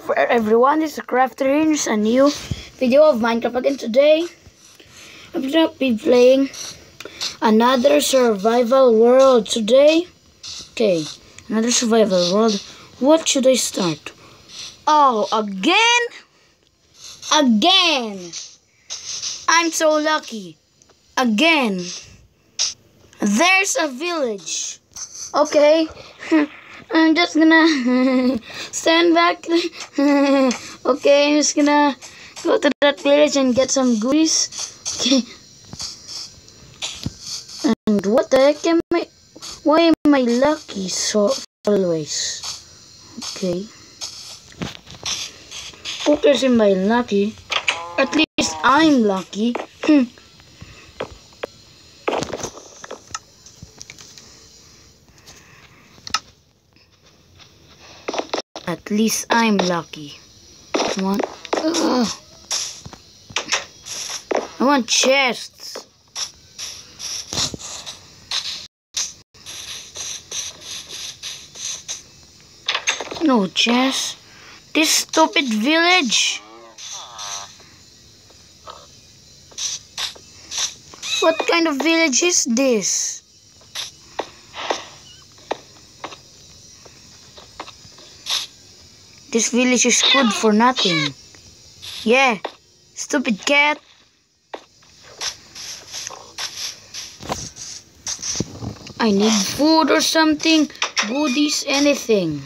up for everyone? This is Crafter here. Here's a new video of Minecraft again today. I'm gonna be playing another survival world today. Okay, another survival world. What should I start? Oh, again? Again! I'm so lucky. Again. There's a village. Okay. I'm just gonna stand back. okay, I'm just gonna go to that village and get some goodies. Okay. And what the heck am I? Why am I lucky so always? Okay. Who cares if I'm lucky? At least I'm lucky. Hmm. At least I'm lucky. I want, chests. No chests. This stupid village. What kind of village is this? This village is good for nothing. Yeah, stupid cat. I need food or something, goodies, anything.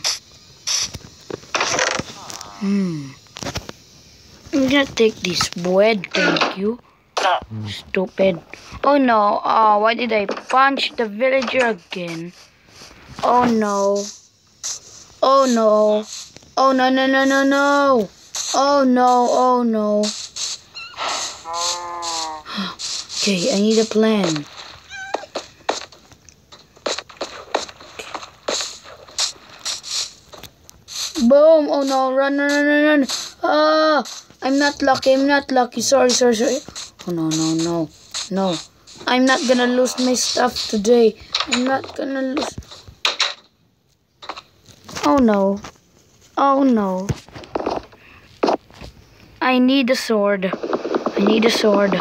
Hmm. I'm gonna take this bread, thank you. Stupid. Oh no, oh, why did I punch the villager again? Oh no. Oh no. Oh no no no no no! Oh no! Oh no! okay, I need a plan. Boom! Oh no! Run! Run! Run! Run! run. Ah! I'm not lucky. I'm not lucky. Sorry, sorry, sorry. Oh no! No! No! No! I'm not gonna lose my stuff today. I'm not gonna lose. Oh no! Oh no. I need a sword. I need a sword.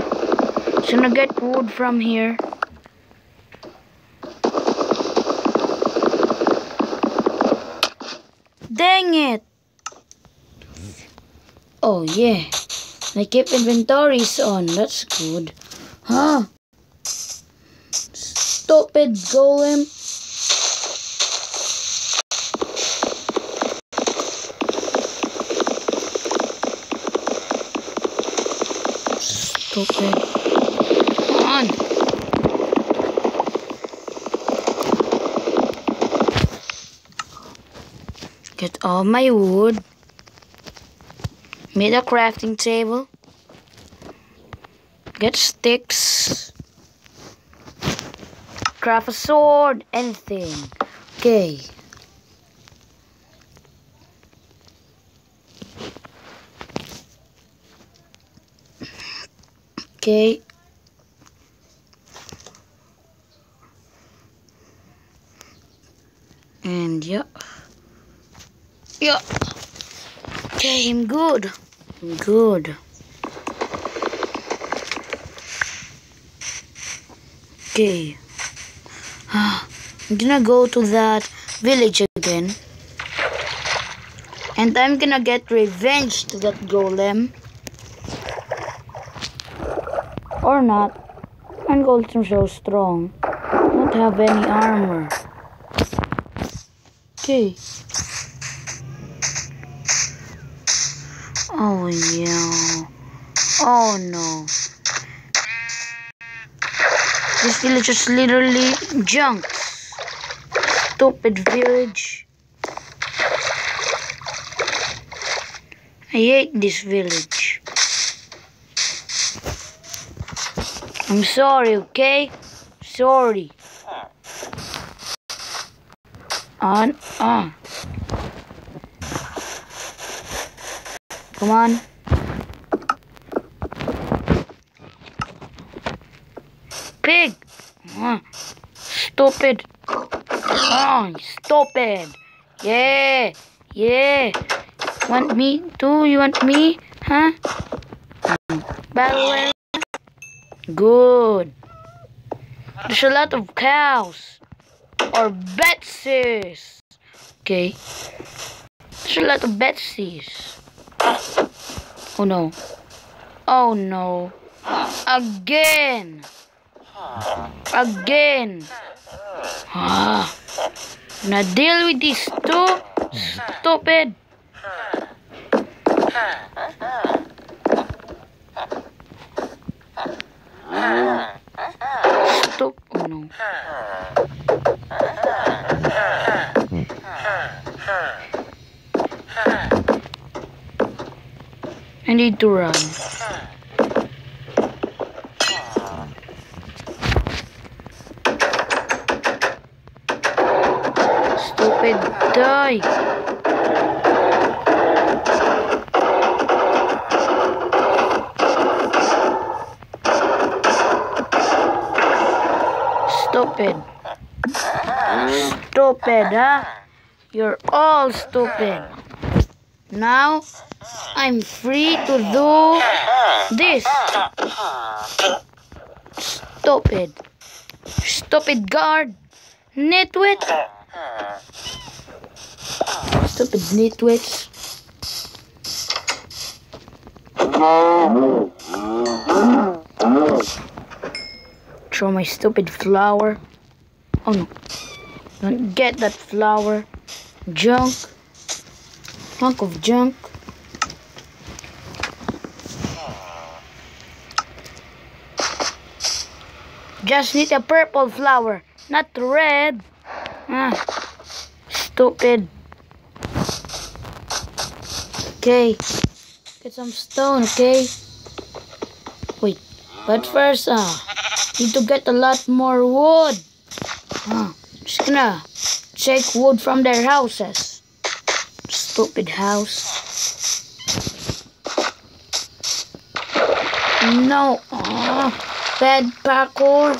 Should I get wood from here? Dang it! Oh yeah. I keep inventories on. That's good. Huh? Stupid golem. Stupid. Come on. Get all my wood. Made a crafting table. Get sticks. Craft a sword. Anything. Okay. Okay. And yeah. Yeah. Okay, I'm good. I'm good. Okay. Ah, I'm gonna go to that village again. And I'm gonna get revenge to that golem. Or not. And golds are so strong. Don't have any armor. Okay. Oh yeah. Oh no. This village is literally junk. Stupid village. I hate this village. I'm sorry, okay? Sorry. On, on. Come on. Pig! Stupid. Oh, stupid. Yeah, yeah. Want me too? You want me? Huh? Battle area? Good. There's a lot of cows. Or Betsy's. Okay. There's a lot of Betsy's. Oh no. Oh no. Again. Again. Ah. Now deal with these two. Stupid. Stop. Oh no. I need to run. Stupid die. Stupid. Stupid, huh? You're all stupid. Now, I'm free to do this. Stupid. Stupid guard. Nitwit. Stupid nitwits. Mm-hmm. Throw my stupid flower. Oh no. Don't get that flower. Junk. Hunk of junk. Just need a purple flower, not red. Ah, stupid. Okay, get some stone, okay? Wait, but first, ah, need to get a lot more wood. Ah, just gonna take wood from their houses. Stupid house. No, ah, bad parkour.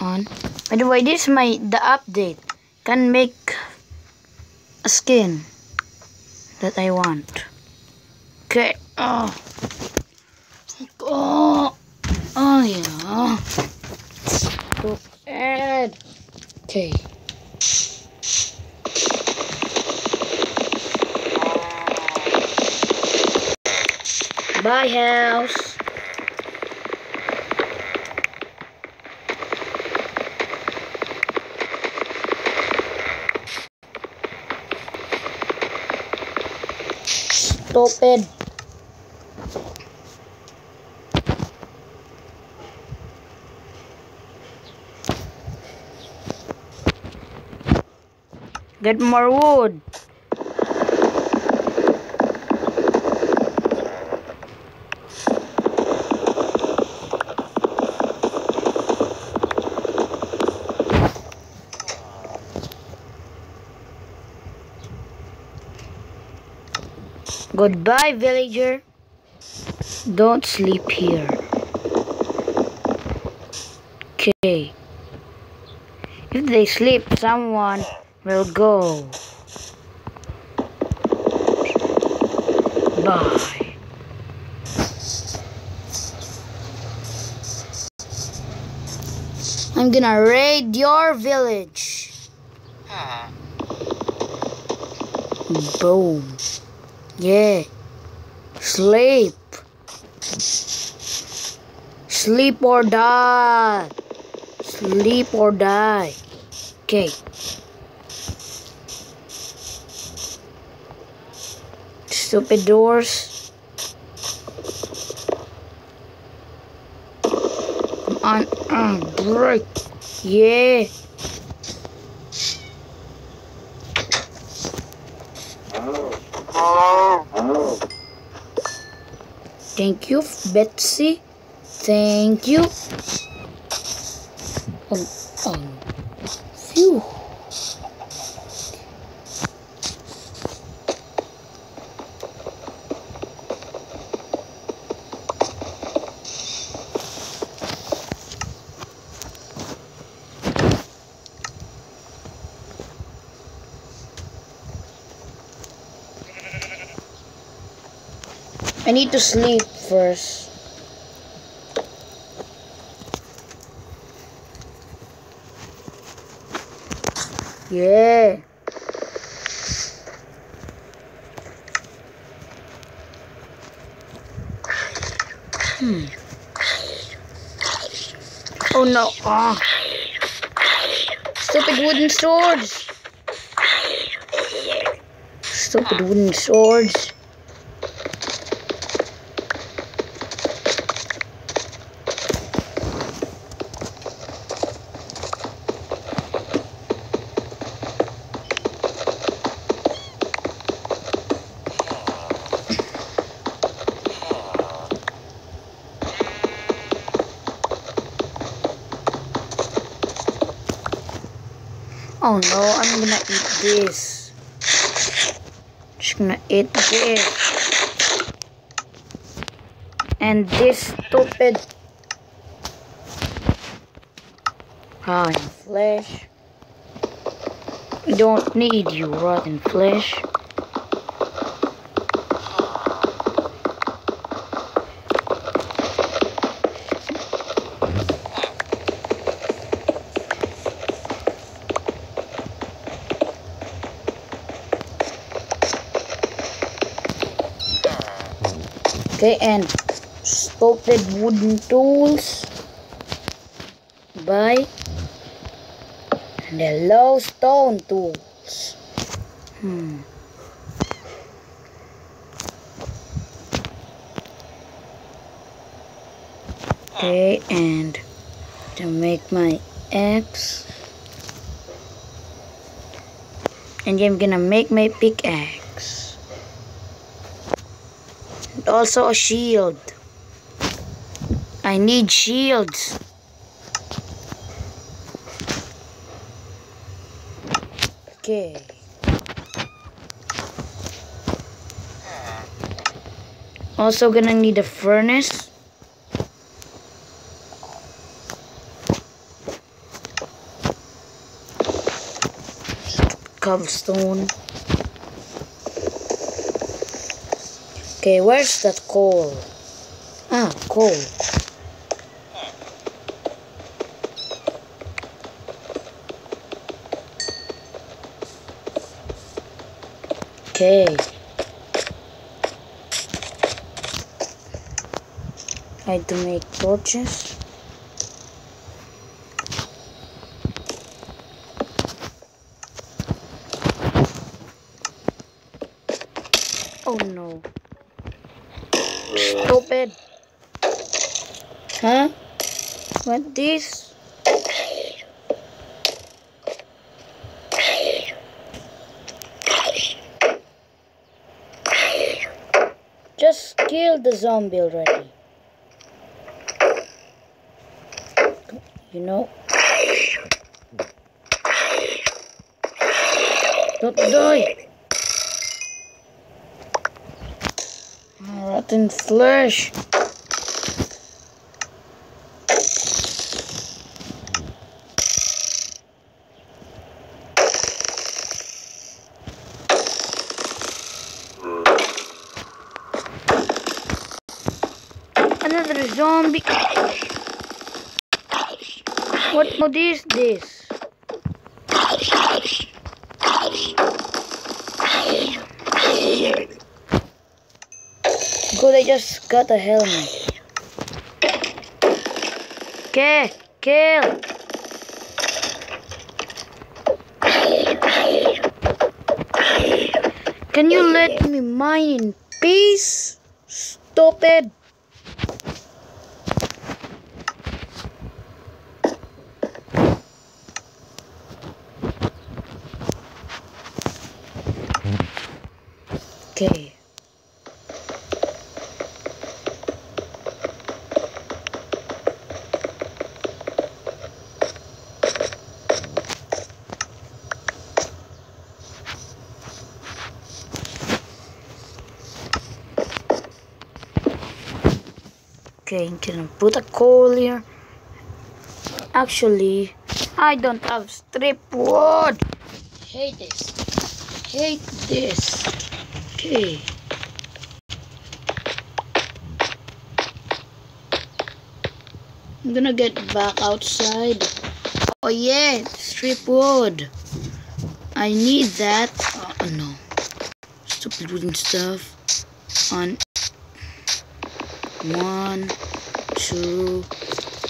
On. By the way, this is my the update. Can make a skin that I want. Okay. Oh. Oh. Oh yeah. Stupid. Okay. Bye house. Stupid. Get more wood. Goodbye, villager. Don't sleep here. Okay. If they sleep, someone will go. Bye. I'm gonna raid your village. Boom. Yeah. Sleep. Sleep or die. Sleep or die. Okay. Stupid doors. Come on. Uh, break. Yeah. Thank you, Betsy. Thank you. Oh, oh. Phew. I need to sleep first. Yeah. Hmm. Oh no. Oh. Stupid wooden swords. Stupid wooden swords. Oh no, I'm gonna eat this. Just gonna eat this. And this stupid rotten flesh. Don't need you, rotten flesh. Okay, and stupid wooden tools. by the low stone tools. Hmm. Okay, and to make my axe. And I'm gonna make my pickaxe. And also a shield. I need shields. Okay. Also gonna need a furnace. Cobblestone. Okay, where's that coal? Ah, coal. Okay. I to make torches. Oh no. Stupid. Huh? What this? Just kill the zombie already. You know? Don't die! Ah, Rotten flesh! Another zombie! What what is this? Good, I just got a helmet. Okay, kill. Can you let me mine in peace? Stupid. Okay. Okay, can I put a coal here? Actually, I don't have strip wood. Hate this. Hate this. Okay. I'm gonna get back outside. Oh yeah, strip wood. I need that. Oh no. Stupid wooden stuff. On one, two,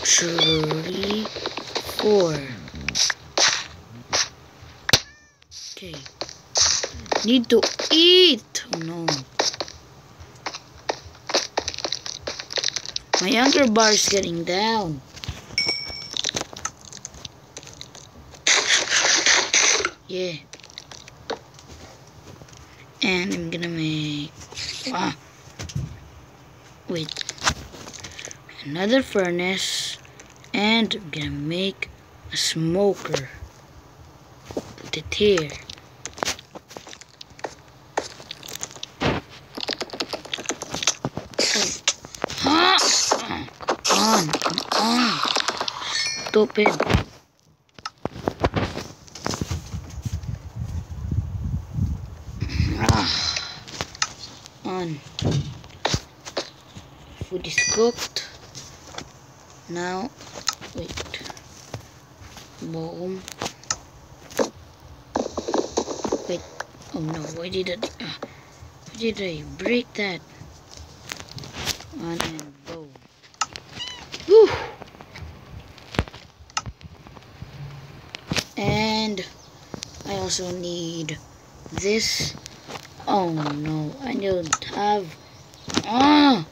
three, four. Okay. Need to eat. No. My hunger bar is getting down. Yeah. And I'm gonna make... Ah. Wait. Another furnace. And I'm gonna make a smoker. Put it here. Stupid. Ah. On. Food is cooked. Now, wait. Boom. Wait. Oh no, why did I, uh, why did I break that? On and boom. Whew. And I also need this. Oh no, I don't have. Ah!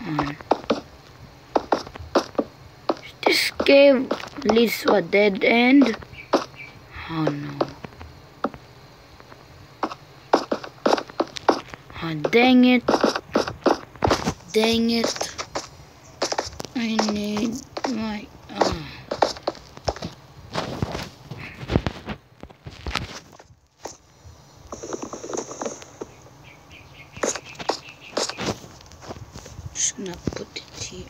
Um, this cave leads to a dead end. Oh no. Oh, dang it. Dang it. I need my... Uh. Just gonna put it here.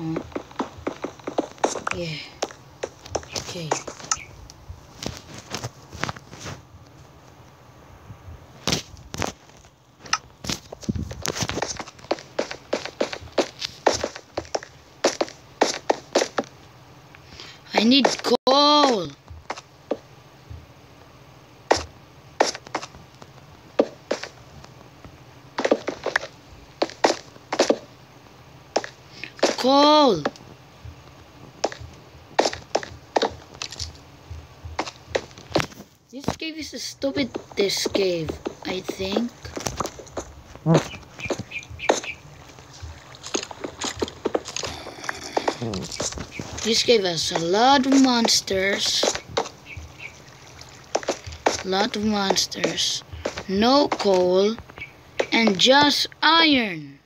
Uh, yeah. Okay. I need coal. Coal. This cave is a stupid this cave, I think. This gave us a lot of monsters. Lot of monsters. No coal. And just iron.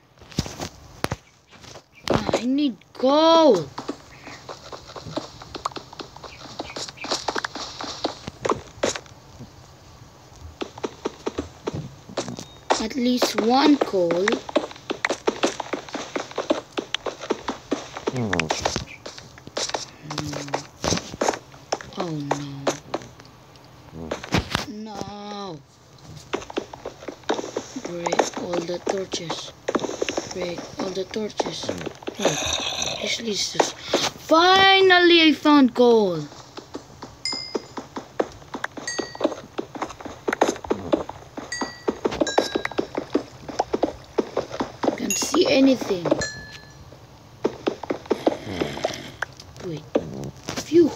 I need coal. At least one coal. Oh no. No. Break all the torches. Break all the torches. Oh, this leads us. Finally, I found gold. Can't see anything. Wait. Phew.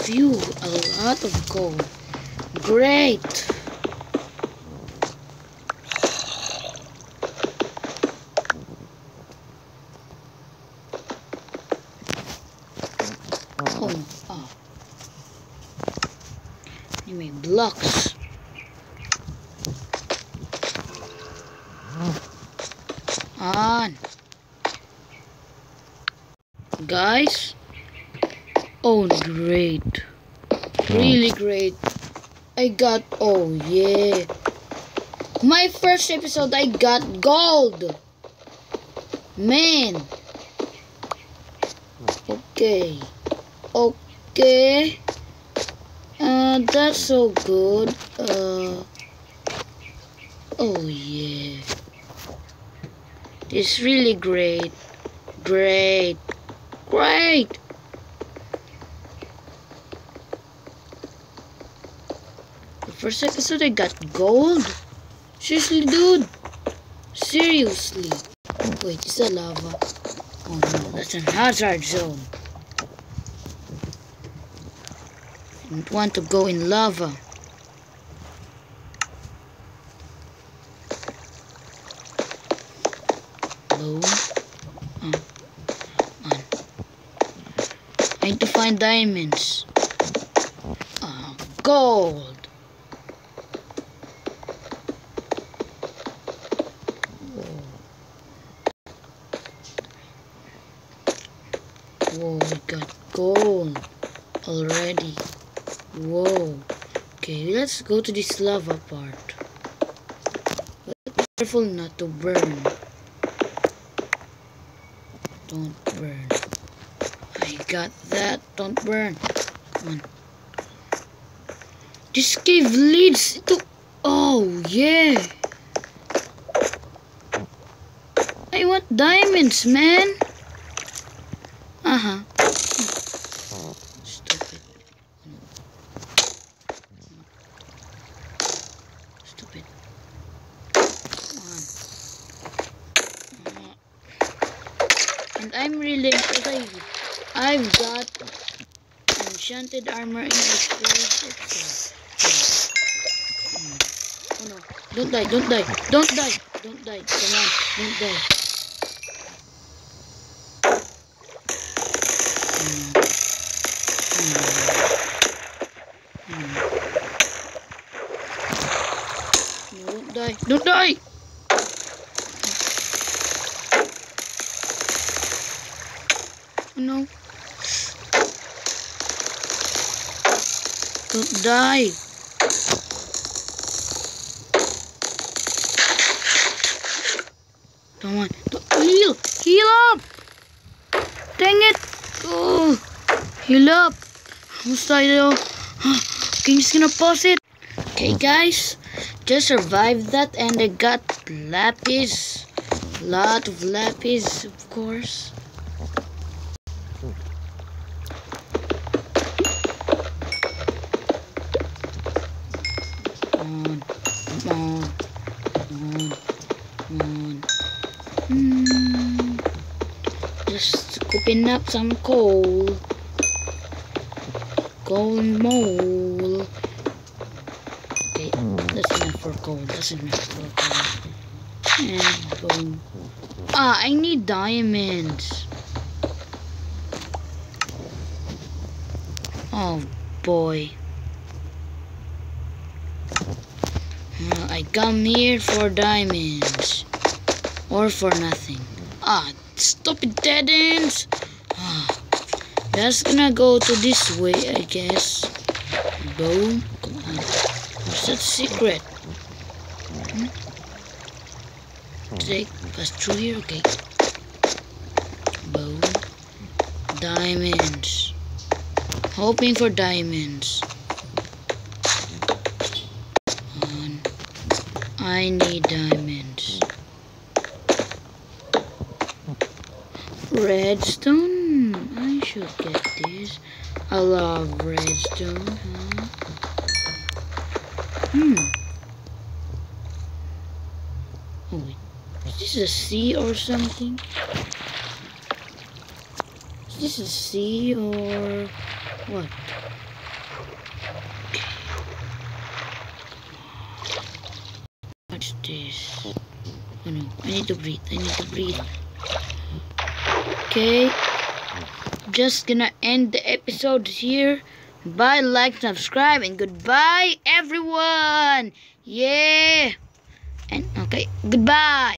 Phew, a lot of gold. Great. Oh, oh. You made blocks. On. Guys. Oh, great. Really great. I got, oh yeah. My first episode, I got gold. Man. Okay. Okay. Uh, that's so good. Uh. Oh yeah. It's really great. Great. Great. First episode I got gold. Seriously, dude. Seriously. Wait, is that lava? Oh no, that's an hazard zone. I don't want to go in lava. Oh. Ah, On. Ah. I need to find diamonds. Oh, gold. Whoa, we got gold already. Whoa. Okay, let's go to this lava part. But be careful not to burn. Don't burn. I got that. Don't burn. Come on. This cave leads to... Oh, yeah. I want diamonds, man. Uh-huh. And I'm really I, I've got enchanted armor in first episode. Oh no. Don't die, don't die, don't die, don't die. Come on, don't die. Die. Come on. Heal! Heal up! Dang it! Oh, heal up. Almost died though. Just gonna pause it. Okay, guys. Just survived that and I got lapis. Lot of lapis, of course. Scooping up some coal. Coal mole. Okay, that's enough for coal. That's enough for coal. And boom. Ah, I need diamonds. Oh boy. I come here for diamonds. Or for nothing. Ah, stupid dead ends. That's gonna go to this way, I guess. Boom. Come on. What's that secret? Hmm? I pass through here? Okay. Boom. Diamonds. Hoping for diamonds. On. I need diamonds. Redstone? I should get this. I love redstone, huh? Hmm. Oh, wait. Is this a sea or something? Is this a sea or what? What's this? Oh no, I need to breathe. I need to breathe. Okay. Just gonna end the episode here. Bye, like, subscribe, and goodbye, everyone. Yeah. And okay, goodbye.